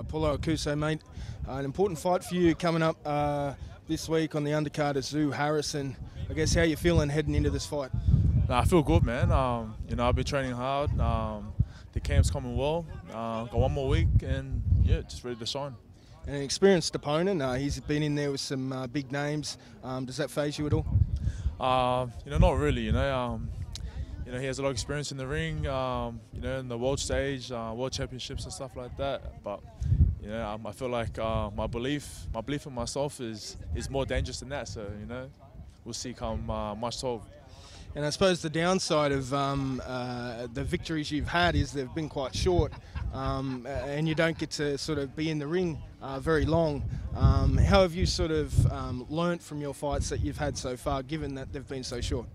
Uh, Paulo Aokuso, mate, uh, an important fight for you coming up uh, this week on the undercard of Tszyu Harrison. I guess how you feeling heading into this fight? Nah, I feel good, man. Um, you know, I've been training hard. Um, the camp's coming well. Uh, got one more week, and yeah, just ready to shine. An experienced opponent. Uh, he's been in there with some uh, big names. Um, does that faze you at all? Uh, you know, not really. You know, um, you know, he has a lot of experience in the ring. Um, you know, in the world stage, uh, world championships and stuff like that. But you know, um, I feel like uh, my belief, my belief in myself is is more dangerous than that. So you know, we'll see come uh, March 12. And I suppose the downside of um, uh, the victories you've had is they've been quite short, um, and you don't get to sort of be in the ring uh, very long. Um, how have you sort of um, learnt from your fights that you've had so far, given that they've been so short?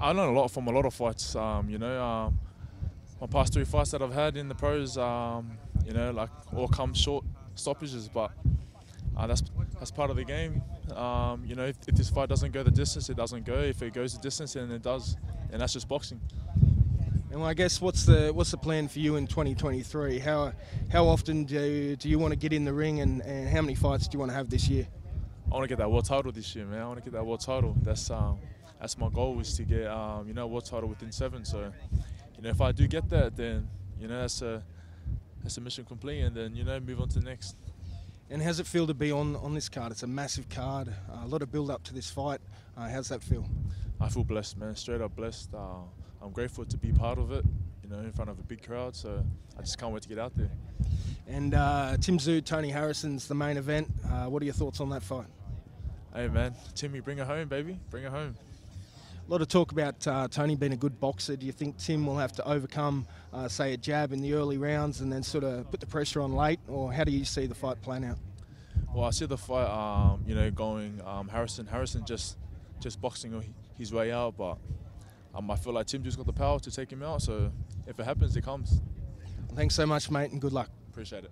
I learned a lot from a lot of fights. Um, you know, um, my past three fights that I've had in the pros, um, you know, like all come short stoppages, but uh, that's that's part of the game. Um, you know, if, if, this fight doesn't go the distance, it doesn't go. If it goes the distance, then it does, and that's just boxing. And I guess what's the what's the plan for you in 2023? How how often do you, do you want to get in the ring, and, and how many fights do you want to have this year? I want to get that world title this year, man. I want to get that world title. That's um, that's my goal is to get um, you know world title within seven. So, you know, if I do get that, then you know that's a that's a mission complete, and then you know move on to the next. And how's it feel to be on, on this card? It's a massive card, uh, a lot of build up to this fight. Uh, how's that feel? I feel blessed, man. Straight up blessed. Uh, I'm grateful to be part of it. You know, in front of a big crowd. So I just can't wait to get out there. And uh, Tim Tszyu, Tony Harrison's the main event. Uh, what are your thoughts on that fight? Hey man, Timmy, bring it home, baby. Bring it home. A lot of talk about uh, Tony being a good boxer. Do you think Tim will have to overcome, uh, say, a jab in the early rounds and then sort of put the pressure on late, or how do you see the fight playing out? Well, I see the fight, um, you know, going um, Harrison. Harrison just just boxing his way out, but um, I feel like Tim just got the power to take him out. So if it happens, it comes. Thanks so much, mate, and good luck. Appreciate it.